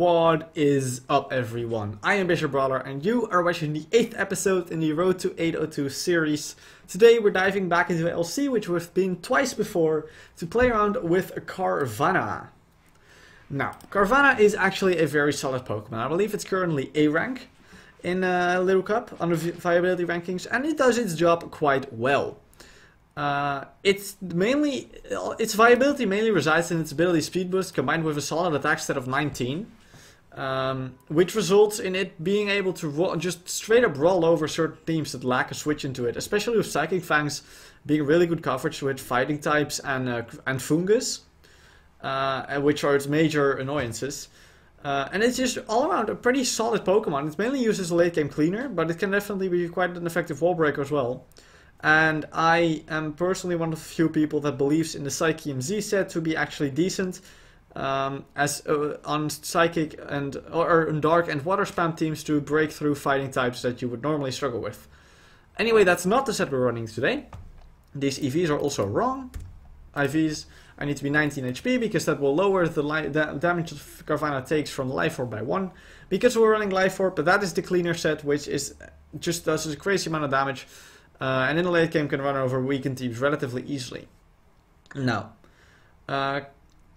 What is up everyone? I am Bisharp Brawler and you are watching the 8th episode in the Road to 802 series. Today we're diving back into LC which we've been twice before to play around with Carvanha. Now, Carvanha is actually a very solid Pokemon. I believe it's currently A rank in uh, Little Cup on the viability rankings and it does its job quite well. Uh, it's mainly its viability mainly resides in its ability speed boost combined with a solid attack stat of 19, um, which results in it being able to just straight up roll over certain teams that lack a switch into it, especially with Psychic Fangs being really good coverage with fighting types and uh, and Foongus, uh, which are its major annoyances. Uh, and it's just all around a pretty solid Pokemon. It's mainly used as a late game cleaner, but it can definitely be quite an effective wall breaker as well. And I am personally one of the few people that believes in the Psyche Z set to be actually decent. Um, as uh, on Psychic and or, or Dark and Water Spam teams to break through fighting types that you would normally struggle with. Anyway, that's not the set we're running today. These EVs are also wrong. IVs, I need to be 19 HP because that will lower the, damage that Carvanha takes from Life Orb by 1. Because we're running Life Orb, but that is the cleaner set, which is just does a crazy amount of damage. Uh, and in the late game can run over weakened teams relatively easily. Now, uh,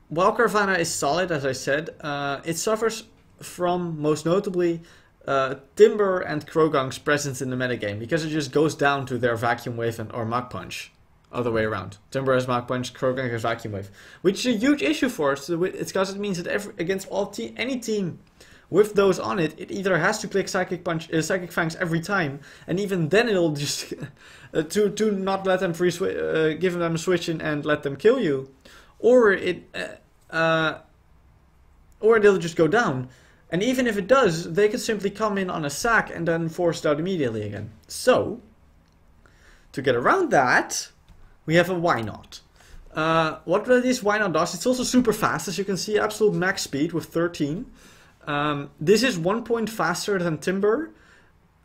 while Carvanha is solid, as I said, uh, it suffers from, most notably, uh, Timburr and Croagunk's presence in the metagame, because it just goes down to their Vacuum Wave and, or Mach Punch. Other way around. Timburr has Mach Punch, Croagunk has Vacuum Wave. Which is a huge issue for us, it's because it means that every, against all te any team with those on it, it either has to click Psychic Punch, uh, Psychic Fangs every time, and even then it'll just uh, to to not let them free uh, give them a switch in and let them kill you, or it uh, uh, or they'll just go down. And even if it does, they could simply come in on a sack and then force it out immediately again. So, to get around that, we have a Wynaut. Uh, what this Wynaut does, it's also super fast, as you can see, absolute max speed with 13. Um, this is one point faster than Timburr,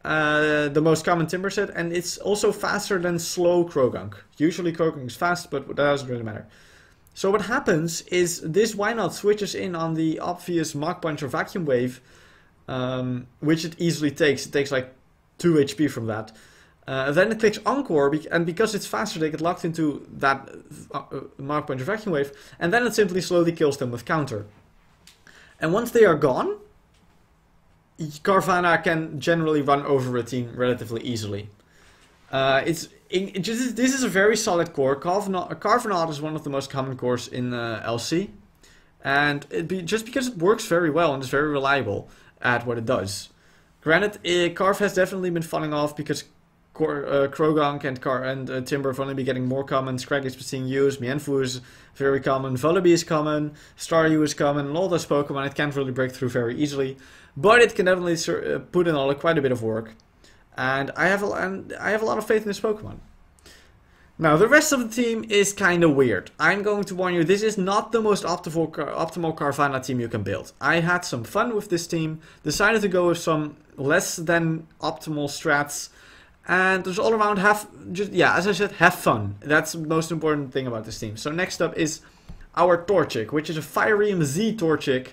uh, the most common Timburr set, and it's also faster than slow Croagunk. Usually Croagunk is fast, but that doesn't really matter. So what happens is this Wynaut switches in on the obvious Mach Punch or Vacuum Wave, um, which it easily takes. It takes like 2 HP from that. Uh, then it clicks Encore, and because it's faster, they get locked into that uh, Mach Punch Vacuum Wave, and then it simply slowly kills them with Counter. And once they are gone, Carvanha can generally run over a team relatively easily. Uh, it's it just, this is a very solid core. Carvanha is one of the most common cores in uh, LC, and be, just because it works very well and is very reliable at what it does. Granted, it, Carv has definitely been falling off because Cor uh, and, Car and uh, Timburr have only been getting more common. Scraggy is being used. Mienfoo is very common. Vullaby is common. Staryu is common. And all those Pokemon it can't really break through very easily. But it can definitely uh, put in all quite a bit of work. And I have a, and I have a lot of faith in this Pokemon. Now, the rest of the team is kind of weird. I'm going to warn you, this is not the most optimal, optimal Carvanha team you can build. I had some fun with this team, decided to go with some less than optimal strats, and just all around have just yeah as i said have fun that's the most important thing about this team so next up is our torchic which is a Fire z torchic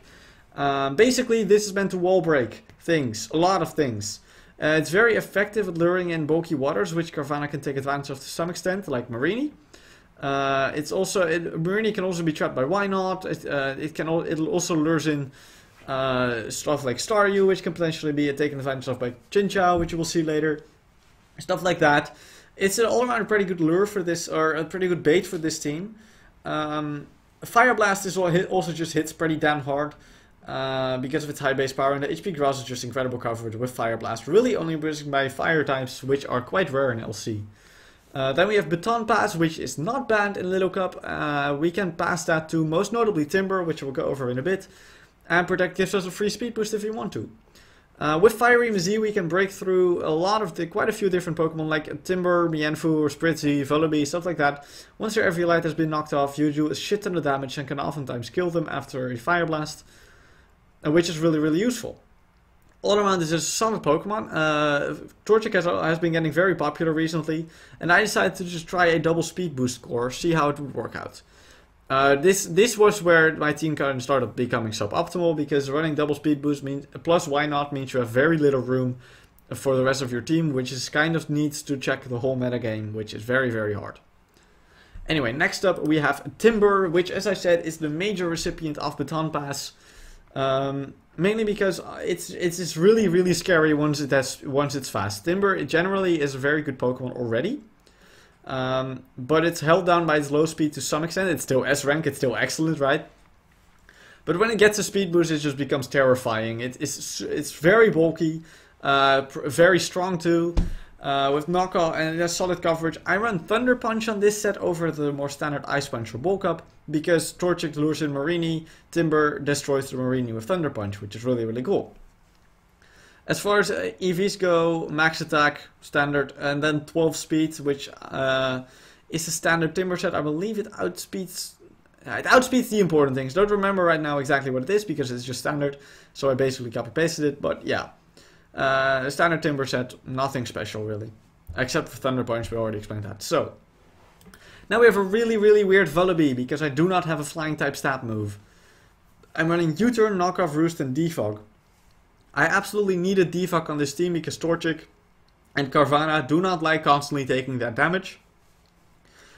um, basically this is meant to wall break things a lot of things uh, it's very effective at luring in bulky waters which carvanha can take advantage of to some extent like mareanie uh, it's also it, mareanie can also be trapped by Wynaut it, uh, it can it'll also lures in uh, stuff like staryu which can potentially be taken advantage of by chinchou which you will see later stuff like that. It's an all-around pretty good lure for this, or a pretty good bait for this team. Um, Fire Blast is also just hits pretty damn hard uh, because of its high base power, and the HP Grass is just incredible coverage with Fire Blast, really only boosted by fire types, which are quite rare in LC. Uh, then we have Baton Pass, which is not banned in Little Cup. Uh, we can pass that to most notably Timburr, which we'll go over in a bit. And Protect gives us a free speed boost if we want to. Uh, with Fire Z, we can break through a lot of the, quite a few different Pokemon like Timburr, Mienfoo, or Spritzee, Vullaby, stuff like that. Once their Eviolite has been knocked off, you do a shit ton of damage and can oftentimes kill them after a Fire Blast, which is really, really useful. All around this is a solid Pokemon. Uh, Torchic has, has been getting very popular recently, and I decided to just try a double speed boost core, see how it would work out. Uh, this this was where my team kind of started becoming suboptimal because running double speed boost means plus Wynaut means you have very little room for the rest of your team, which is kind of needs to check the whole meta game, which is very very hard. Anyway, next up we have Timburr, which as I said is the major recipient of Baton Pass. Um, mainly because it's it's really really scary once it has once it's fast. Timburr generally is a very good Pokemon already. Um, but it's held down by its low speed to some extent. It's still S rank, it's still excellent, right? But when it gets a speed boost, it just becomes terrifying. It, it's it's very bulky, uh, very strong too, uh, with knockoff and it has solid coverage. I run Thunder Punch on this set over the more standard Ice Punch or Bulk Up because Torchic lures in Mareanie, Timburr destroys the Mareanie with Thunder Punch, which is really really cool. As far as uh, EVs go, max attack, standard, and then 12 speed, which uh, is a standard timburr set. I believe it outspeeds it outspeeds the important things. Don't remember right now exactly what it is because it's just standard. So I basically copy pasted it. But yeah, uh, standard timburr set, nothing special really, except for thunder punch. We already explained that. So now we have a really really weird Vullaby because I do not have a flying type stat move. I'm running U-turn, knockoff, roost, and defog. I absolutely need a defog on this team because Torchic and Carvanha do not like constantly taking that damage.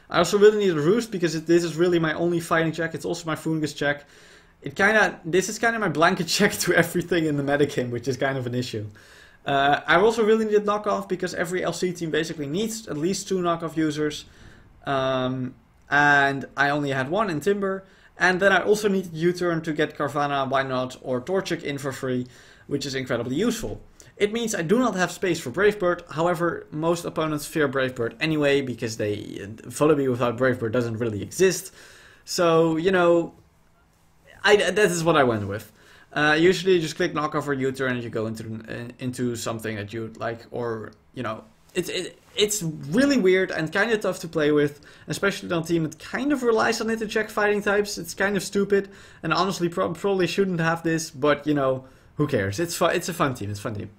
I also really need a Roost because it, this is really my only fighting check. It's also my Foongus check. It kind of this is kind of my blanket check to everything in the metagame, which is kind of an issue. Uh, I also really need knockoff because every LC team basically needs at least two knockoff users. Um, and I only had one in Timburr. And then I also need U-turn to get Carvanha, why not, or Torchic in for free which is incredibly useful. It means I do not have space for Brave Bird, however, most opponents fear Brave Bird anyway, because they Vullaby without Brave Bird doesn't really exist. So, you know, I, that is what I went with. Uh, usually you just click knockoff or U-turn and you go into uh, into something that you like, or, you know, it's it, it's really weird and kind of tough to play with, especially on a team that kind of relies on it to check fighting types. It's kind of stupid, and honestly pro probably shouldn't have this, but, you know, who cares? It's fun. It's a fun team. It's a fun team.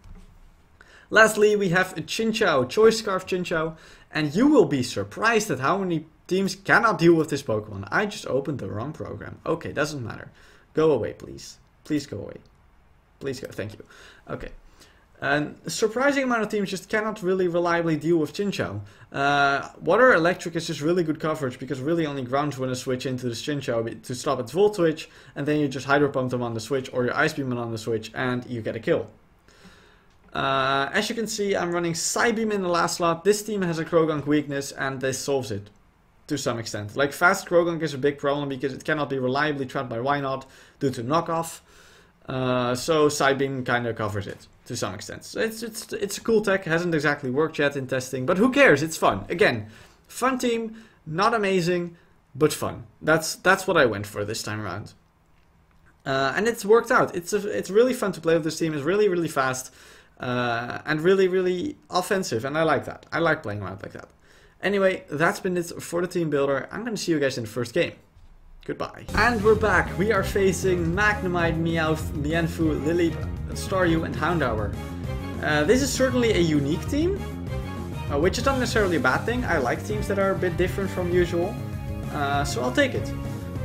Lastly, we have a Chinchou, Choice Scarf Chinchou, and you will be surprised at how many teams cannot deal with this Pokemon. I just opened the wrong program. Okay, doesn't matter. Go away, please. Please go away. Please go. Thank you. Okay. And a surprising amount of teams just cannot really reliably deal with Chinchou. Uh, Water Electric is just really good coverage because really only grounds when to switch into this Chinchou to stop its Volt Switch, and then you just Hydro Pump them on the switch or your Ice Beam on the switch, and you get a kill. Uh, as you can see, I'm running Psybeam in the last slot. This team has a Croagunk weakness, and this solves it to some extent. Like, fast Croagunk is a big problem because it cannot be reliably trapped by Wynaut due to knockoff. Uh, so Psybeam kind of covers it to some extent. So it's it's it's a cool tech. Hasn't exactly worked yet in testing, but who cares? It's fun. Again, fun team, not amazing, but fun. That's that's what I went for this time around. Uh, and it's worked out. It's a, it's really fun to play with this team. It's really really fast uh, and really really offensive, and I like that. I like playing around like that. Anyway, that's been it for the team builder. I'm gonna see you guys in the first game. Goodbye. And we're back. We are facing Magnemite, Meowth, Mienfoo, Lileep, Staryu, and Houndour. Uh, this is certainly a unique team, uh, which is not necessarily a bad thing. I like teams that are a bit different from usual, uh, so I'll take it.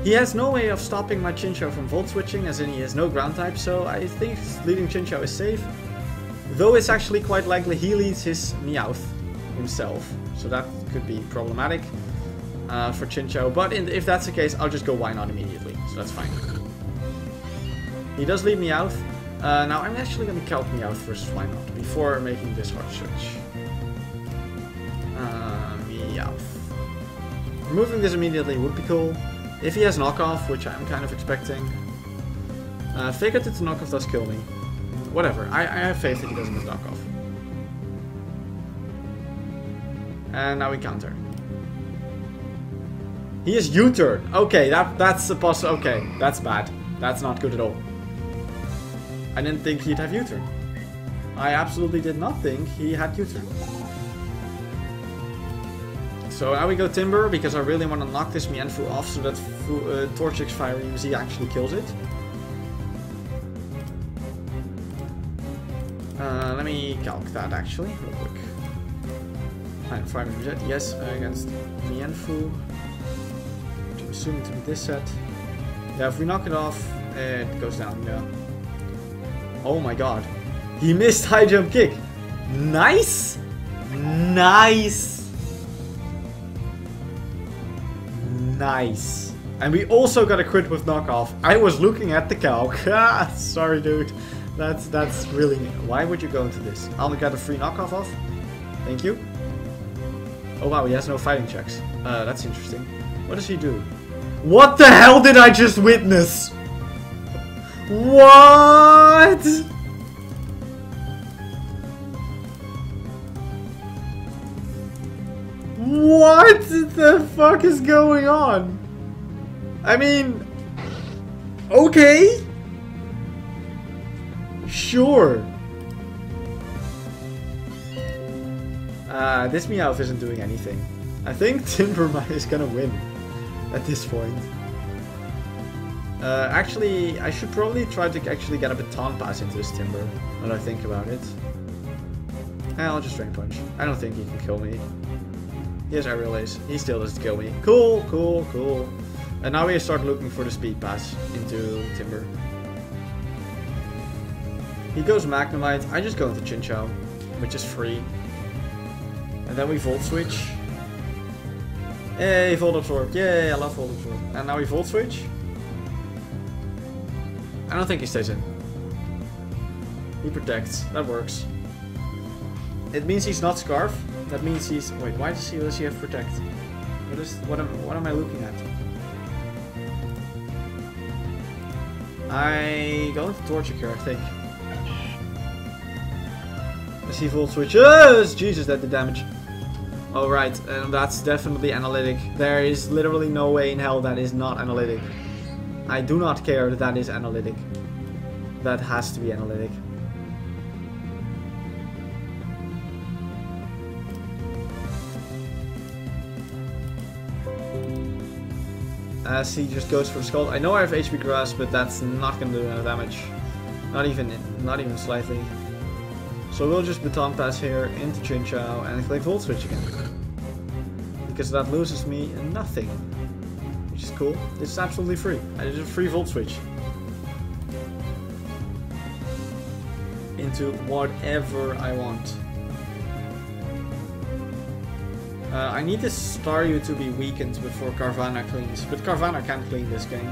He has no way of stopping my Chinchou from Volt Switching, as in he has no ground type, so I think leading Chinchou is safe. Though it's actually quite likely he leads his Meowth himself, so that could be problematic uh, for Chinchou. But in, if that's the case, I'll just go Wynaut immediately. So that's fine. He does leave Meowth. Uh, now I'm actually going to Calc Meowth versus Wynaut before making this hard switch. Uh, Meowth. Removing this immediately would be cool. If he has knockoff, which I'm kind of expecting. Uh, Fake Out to knockoff does kill me. Whatever, I, I have faith that he doesn't have knockoff. And now we counter. He is U-turn. Okay, that that's a poss. Okay, that's bad. That's not good at all. I didn't think he'd have U-turn. I absolutely did not think he had U-turn. So now we go Timburr because I really want to knock this Mienfoo off so that uh, Torchic's Firium Z actually kills it. Uh, let me calc that actually, real quick. Fire Jet, yes, uh, against Mienfoo. assuming to be this set. Yeah, if we knock it off, it goes down, yeah. Oh my god. He missed high jump kick. Nice! Nice! Nice. And we also got a crit with knockoff. I was looking at the calc. Sorry, dude. That's that's really... Why would you go into this? I only got a free knockoff off. Thank you. Oh wow, he has no fighting checks. Uh, that's interesting. What does he do? What the hell did I just witness? What? What the fuck is going on? I mean, okay. Sure. Uh, this Meowth isn't doing anything. I think Timburr is gonna win at this point. Uh, actually, I should probably try to actually get a baton pass into this Timburr, when I think about it. Eh, I'll just Drain Punch. I don't think he can kill me. Yes, I realize. He still doesn't kill me. Cool, cool, cool. And now we start looking for the speed pass into Timburr. He goes Magnemite. I just go into Chinchou, which is free. And then we Volt Switch. Hey, Volt Absorb. Yay, I love Volt Absorb. And now we Volt Switch. I don't think he stays in. He protects. That works. It means he's not Scarf. That means he's... Wait, why does he, does he have Protect? What is... What am, what am I looking at? I go into Torchic here, I think. I see Volt Switch. Jesus, that did damage. Alright, and um, that's definitely analytic. There is literally no way in hell that is not analytic. I do not care that that is analytic. That has to be analytic. Uh, As he just goes for Scald. I know I have HP Grass, but that's not gonna do any damage. Not even, not even slightly. So we'll just Baton Pass here into Chinchou and click Volt Switch again. Because that loses me nothing. Which is cool. Is absolutely free. I did a free Volt Switch. Into whatever I want. Uh, I need this Staryu to be weakened before Carvanha cleans, but Carvanha can't clean this game.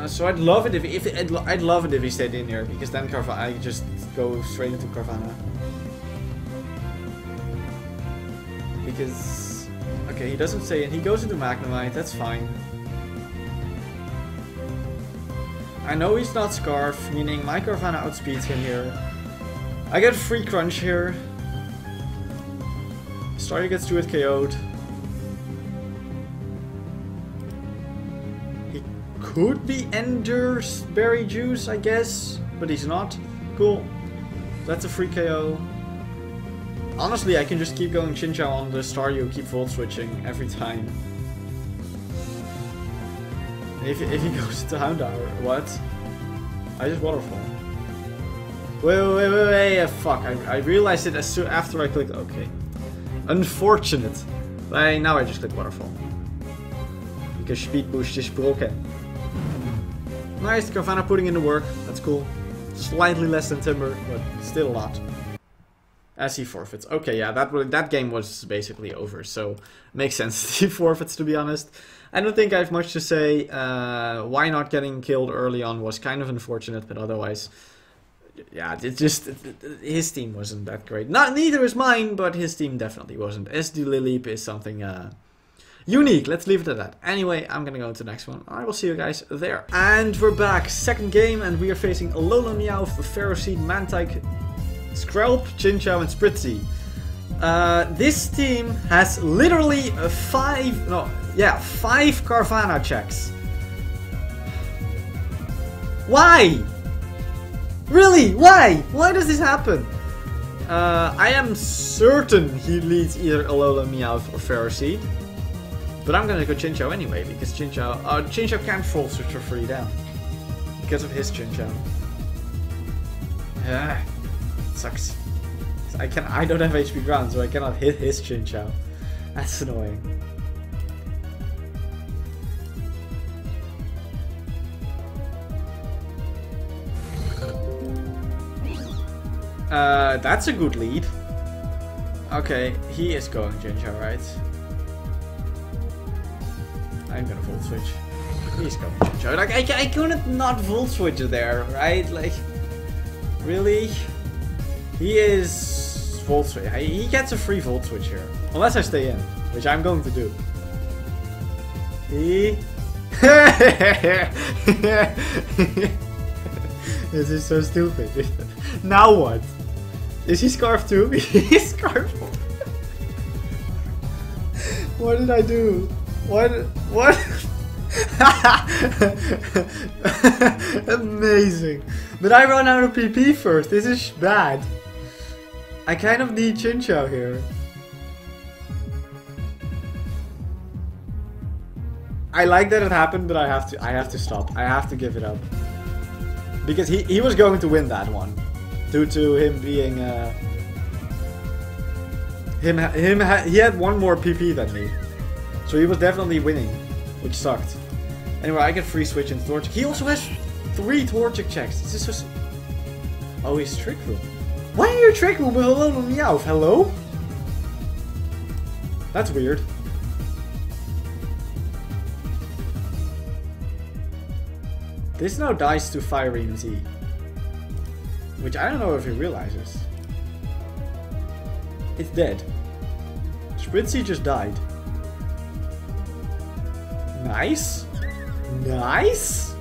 Uh, so I'd love it if, if I'd, I'd, love it if he stayed in here because then Carvanha I just go straight into Carvanha Because okay, he doesn't stay in. He goes into Magnemite. That's fine. I know he's not Scarf, meaning my Carvanha outspeeds him here. I get free crunch here. Staryu gets 2 with KO'd. Could be Ender's Berry Juice, I guess, but he's not. Cool. That's a free KO. Honestly, I can just keep going Chinchou on the Staryu, keep Volt Switching every time. If, if he goes to Houndour, what? I just Waterfall. Wait, wait, wait, wait, fuck, I, I realized it as soon after I clicked, okay. Unfortunate. But now I just click waterfall. Because speed boost is broken. Nice, Carvanha putting in the work, that's cool. Slightly less than Timburr, but still a lot. As he forfeits. Okay, yeah, that that game was basically over, so makes sense he forfeits to be honest. I don't think I have much to say. Uh, Wynaut getting killed early on was kind of unfortunate, but otherwise yeah, it just his team wasn't that great. Not neither is mine, but his team definitely wasn't. SD Lileep is something uh, unique. Let's leave it at that. Anyway, I'm gonna go into the next one. I will see you guys there. And we're back, second game, and we are facing Alola Meowth, Ferroseed, Mantyke, Skrelp, Chinchou, and Spritzee. Uh, this team has literally five, no, yeah, five Carvanha checks. Why? Really? Why? Why does this happen? Uh, I am certain he leads either Alola, Meowth, or Ferroseed. But I'm gonna go Chinchou anyway, because Chinchou... Uh, Chinchou can't fall switch for free down. Because of his Chinchou. Yeah. Sucks. I can I don't have HP ground, so I cannot hit his Chinchou. That's annoying. Uh, that's a good lead. Okay, he is going Chinchou, right? I'm gonna Volt Switch. Going Chinchou. Like, I, I couldn't not Volt Switch there, right? Like, really? He is Volt Switch. He gets a free Volt Switch here. Unless I stay in, which I'm going to do. He... this is so stupid. now what? Is he Scarf too? He's Scarf. what did I do? What? What? Amazing. But I run out of PP first. This is bad. I kind of need Chinchou here. I like that it happened, but I have to I have to stop. I have to give it up. Because he, he was going to win that one. Due to him being uh him him he had one more PP than me. So he was definitely winning, which sucked. Anyway, I get free switch and Torchic. He also has three Torchic checks. This is just Oh, he's Trick Room. Why are you Trick Room with a on Meowth? Hello? That's weird. This now dies to Firium Z. Which I don't know if he realizes. It's dead. Spritzee just died. Nice. Nice.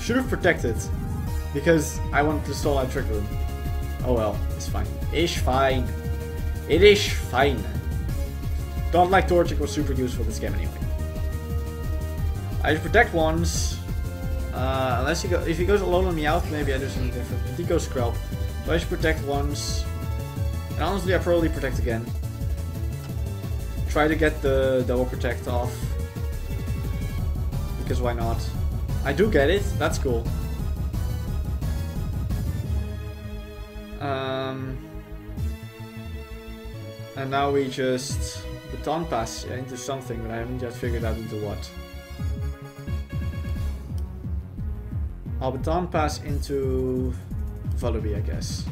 Should have protected. Because I wanted to stall out Trick Room. Oh well, it's fine. Ish fine. It is fine. Don't like Torchic was super useful this game anyway. I protect once. Uh, unless he go, if he goes Alolan Meowth, maybe I do something different. If he goes Skrelp, so I should protect once. And honestly, I probably protect again. Try to get the double protect off. Because why not? I do get it. That's cool. Um, and now we just baton pass into something, but I haven't yet figured out into what. I'll baton pass into Vullaby, I guess.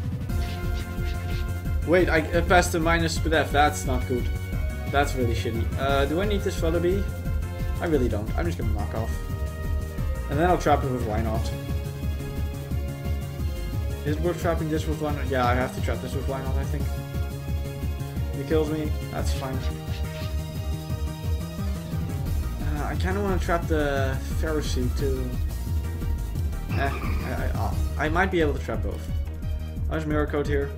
Wait, I passed the minus Spadef. That's not good. That's really shitty. Uh, do I need this Vullaby? I really don't. I'm just gonna knock off. And then I'll trap it with Wynaut. Is it worth trapping this with one? Yeah, I have to trap this with Wynaut, I think. He kills me. That's fine. Uh, I kind of want to trap the Ferroseed too. Eh, I, I, I, might be able to trap both. There's Mirror Coat here.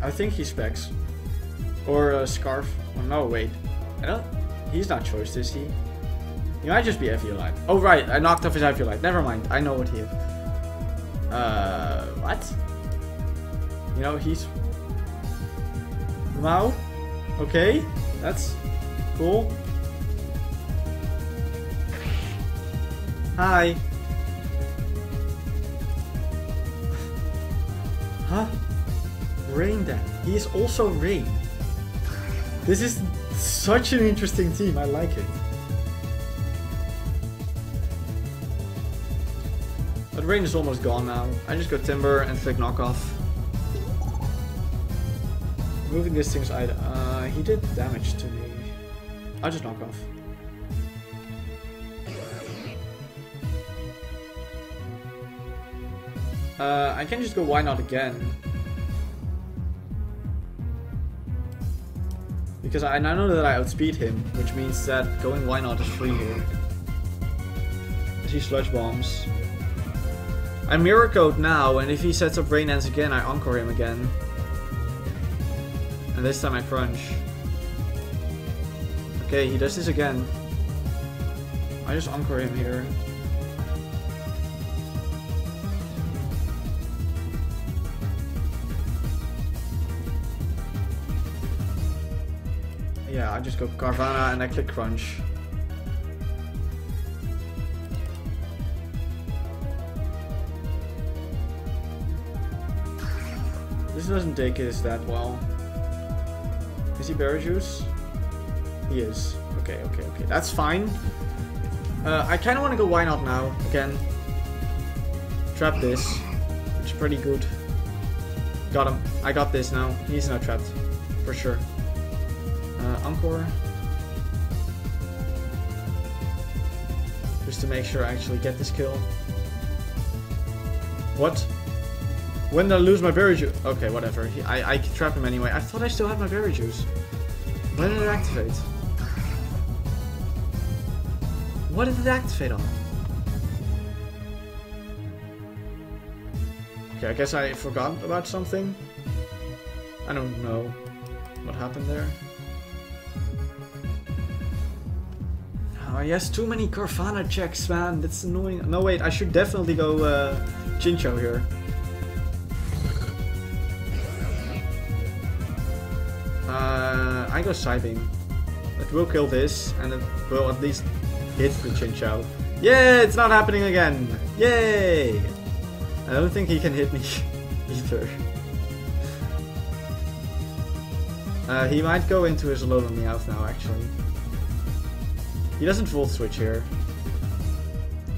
I think he specs. Or a Scarf. Oh, no, wait. I don't... He's not choice, is he? He might just be Eviolite. Oh, right. I knocked off his Eviolite. Never mind. I know what he is. Uh, what? You know, he's... Wow. Okay. That's cool. Hi. Huh? Rain then. He is also Rain. This is such an interesting team. I like it. But Rain is almost gone now. I just go Timburr and click Knockoff. Moving this thing's item. Uh, he did damage to me. I'll just knock off. Uh, I can just go Wynaut again. Because I now know that I outspeed him, which means that going Wynaut is free here. I see sludge bombs. I mirror coat now, and if he sets up rain dance again, I encore him again. And this time I crunch. Okay, he does this again. I just encore him here. Yeah, I just go Carvanha and I click Crunch. This doesn't take his that well. Is he berry juice? He is. Okay, okay, okay. That's fine. Uh, I kind of want to go Wynaut now, again. Trap this, which is pretty good. Got him. I got this now. He's not trapped, for sure. Uh, Encore. Just to make sure I actually get this kill. What? When did I lose my berry juice? Okay, whatever. He, I, I trap him anyway. I thought I still had my berry juice. When did it activate? What did it activate on? Okay, I guess I forgot about something. I don't know what happened there. Oh, yes, too many Carvanha checks, man. That's annoying. No, wait, I should definitely go uh, Chinchou here. Uh, I go Psybeam. It will kill this, and it will at least hit the Chinchou. Yeah, it's not happening again! Yay! I don't think he can hit me either. Uh, he might go into his Alolan Meowth now, actually. He doesn't Volt Switch here.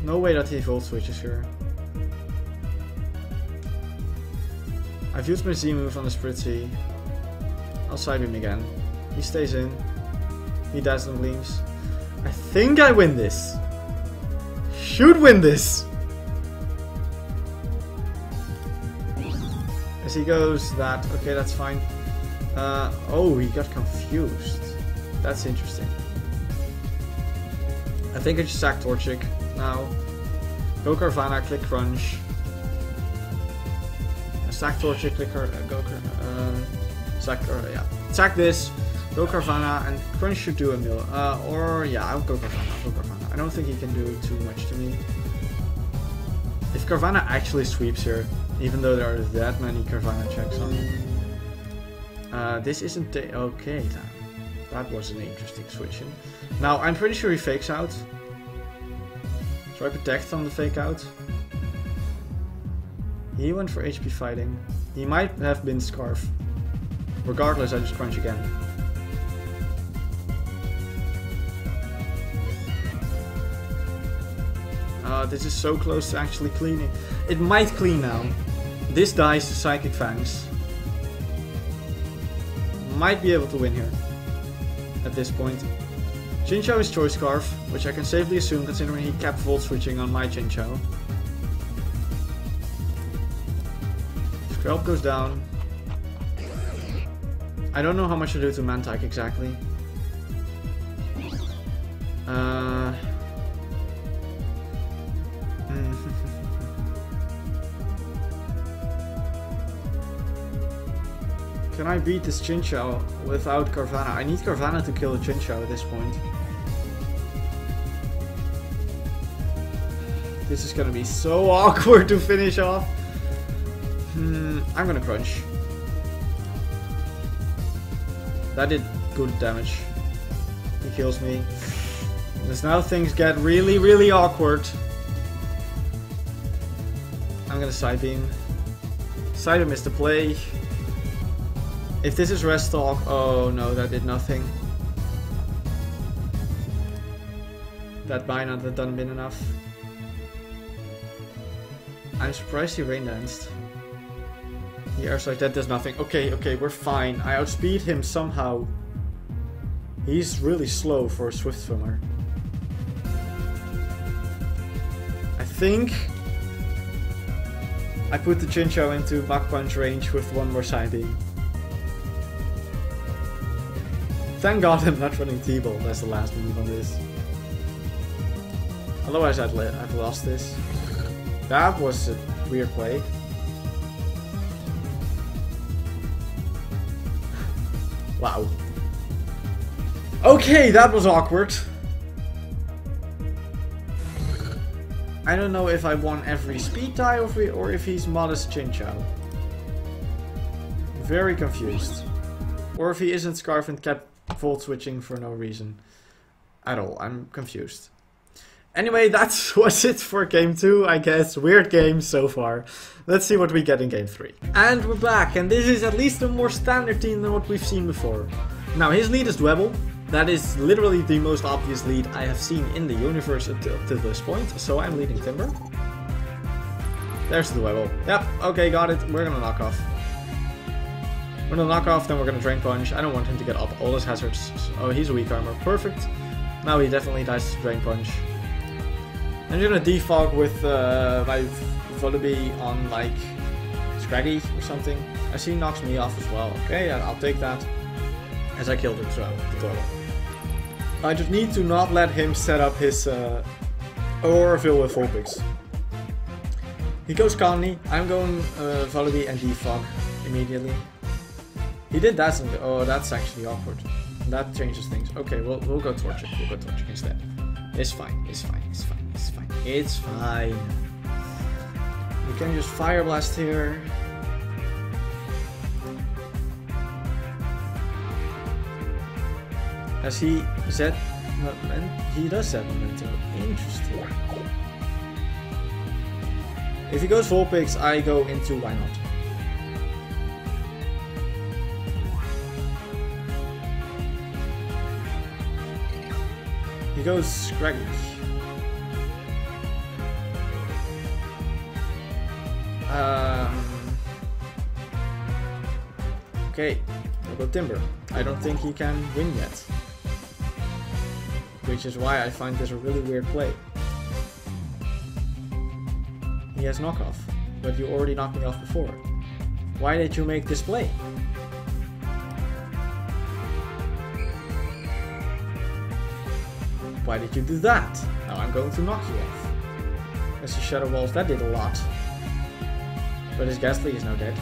No way that he Volt Switches here. I've used my Z move on the Spritzee. I'll side him again. He stays in. He Dazzling Gleams. I think I win this. Should win this. As he goes that. Okay, that's fine. Uh, oh, he got confused. That's interesting. I think I just sack Torchic now. Go Carvanha, click Crunch. Sack Torchic, click Car uh, go uh, sack, or, yeah. Sack this, go Carvanha, and Crunch should do a mill. Uh, or, yeah, I'll go Carvanha, go Carvanha. I don't think he can do too much to me. If Carvanha actually sweeps here, even though there are that many Carvanha checks on uh, this isn't. Okay, then. That was an interesting switch in. Now, I'm pretty sure he fakes out. So I protect on the fake out. He went for HP fighting. He might have been Scarf. Regardless, I just crunch again. Uh, this is so close to actually cleaning. It might clean now. This dies to Psychic Fangs. Might be able to win here. At this point. Chinchou is Choice Scarf, which I can safely assume considering he kept Volt Switching on my Chinchou. Skrelp goes down. I don't know how much to do to Mantyke exactly. Uh... Can I beat this Chinchou without Carvanha? I need Carvanha to kill the Chinchou at this point. This is gonna be so awkward to finish off. Hmm, I'm gonna crunch. That did good damage. He kills me. Because now things get really, really awkward. I'm gonna Psybeam. Side beam is the play. If this is rest talk, oh no, that did nothing. That might not have done been enough. I'm surprised he rain danced. He air like that does nothing. Okay, okay, we're fine. I outspeed him somehow. He's really slow for a swift swimmer. I think I put the Chinchou into Mach Punch range with one more Psybeam. Thank god I'm not running T-Ball, that's the last move on this. Otherwise I'd I've lost this. That was a weird play. wow. Okay, that was awkward. I don't know if I won every speed tie or if, or if he's modest Chinchou. Very confused. Or if he isn't Scarf and kept Volt switching for no reason at all. I'm confused. Anyway, that was it for game 2, I guess. Weird game so far. Let's see what we get in game 3. And we're back, and this is at least a more standard team than what we've seen before. Now, his lead is Dwebble. That is literally the most obvious lead I have seen in the universe until to this point, so I'm leading Timburr. There's the Dwebble. Yep, okay, got it. We're gonna knock off. We're gonna knock off, then we're gonna Drain Punch. I don't want him to get up all his hazards. Oh, he's a weak armor. Perfect. Now he definitely dies to Drain Punch. I'm gonna defog with uh, my Vullaby on like Scraggy or something. I see he knocks me off as well. Okay, I'll take that. As I killed him, so the I just need to not let him set up his uh, Aurora Veil with Vulpix. He goes Conley, I'm going uh, Vullaby and defog immediately. He did that, and oh that's actually awkward. That changes things. Okay, we'll, we'll go Torchic, we'll go Torchic instead. It's fine, it's fine, it's fine. It's fine. It's fine. We can use Fire Blast here. Has he set He does set momentum. Interesting. If he goes Vulpix, I go into Wynaut. He goes Scraggy. Um, okay, we'll go Timburr. I don't think he can win yet. Which is why I find this a really weird play. He has knockoff, but you already knocked me off before. Why did you make this play? Why did you do that? Now I'm going to knock you off. The Shadow Walls, that did a lot. But his Gastly is now dead.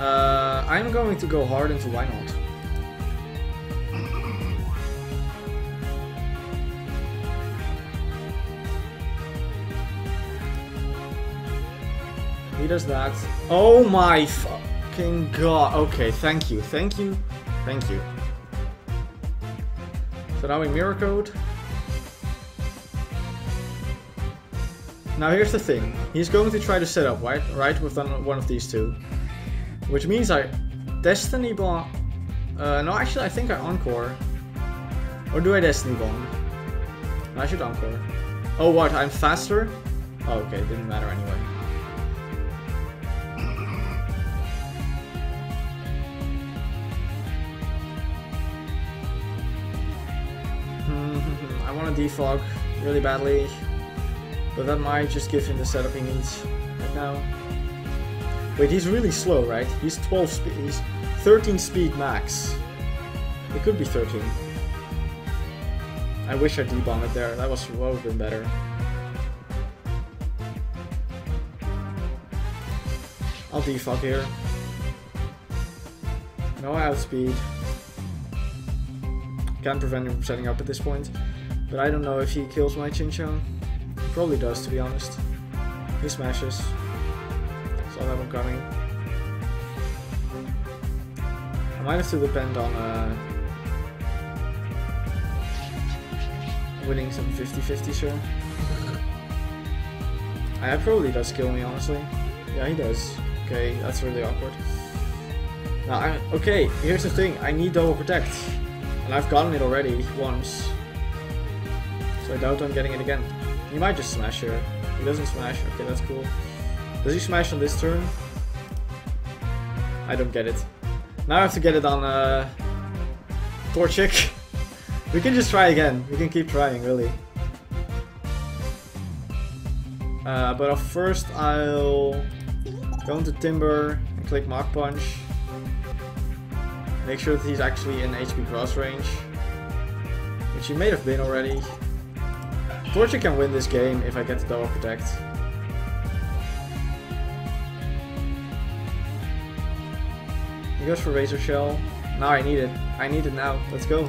Uh, I'm going to go hard into Wynaut. He does that. Oh my fucking god. Okay, thank you, thank you, thank you. Now we mirror coat. Now here's the thing. He's going to try to set up, right? Right, with one of these two. Which means I... Destiny Bond... Uh, no, actually I think I Encore. Or do I Destiny Bond? I should Encore. Oh, what? I'm faster? Oh, okay, didn't matter anyway. I want to defog really badly. But that might just give him the setup he needs right now. Wait, he's really slow, right? He's 12 speed. He's 13 speed max. It could be 13. I wish I debombed there. That was would have been better. I'll defog here. No outspeed. Can't prevent him from setting up at this point. But I don't know if he kills my Chinchou. Probably does, to be honest. He smashes. Saw that one coming. I might have to depend on uh, winning some 50-50 sure. I probably does kill me, honestly. Yeah, he does. Okay, that's really awkward. Now, I, okay, here's the thing. I need double protect. And I've gotten it already once. So I doubt I'm getting it again. He might just smash here. He doesn't smash. Okay, that's cool. Does he smash on this turn? I don't get it. Now I have to get it on uh, Torchic. we can just try again. We can keep trying, really. Uh, but first I'll go into Timburr and click Mach Punch. Make sure that he's actually in HP cross range. Which he may have been already. Torchic can win this game if I get the double protect. He goes for Razor Shell. Now I need it. I need it now. Let's go.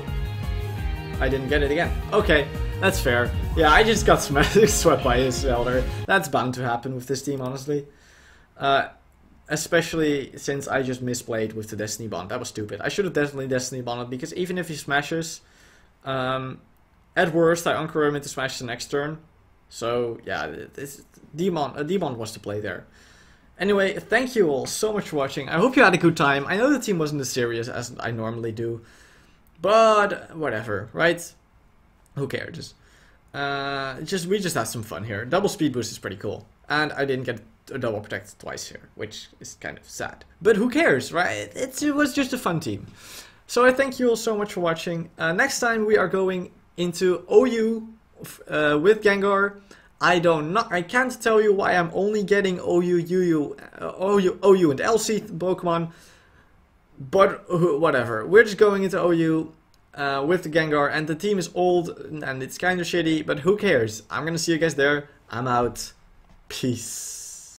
I didn't get it again. Okay, that's fair. Yeah, I just got swept by his Elder. That's bound to happen with this team, honestly. Uh, especially since I just misplayed with the Destiny Bond. That was stupid. I should have definitely Destiny Bonded because even if he smashes, Um, at worst, I Anchor him into Smash the next turn. So, yeah, Demon, A Demon was to play there. Anyway, thank you all so much for watching. I hope you had a good time. I know the team wasn't as serious as I normally do. But, whatever, right? Who cares? Uh, just We just had some fun here. Double speed boost is pretty cool. And I didn't get a double protect twice here, which is kind of sad. But who cares, right? It was just a fun team. So I thank you all so much for watching. Uh, next time we are going into OU uh, with Gengar. I don't know. I can't tell you why I'm only getting OU, UU, uh, OU, OU, and LC Pokemon. But whatever. We're just going into OU uh, with the Gengar, and the team is old and it's kind of shitty. But who cares? I'm gonna see you guys there. I'm out. Peace.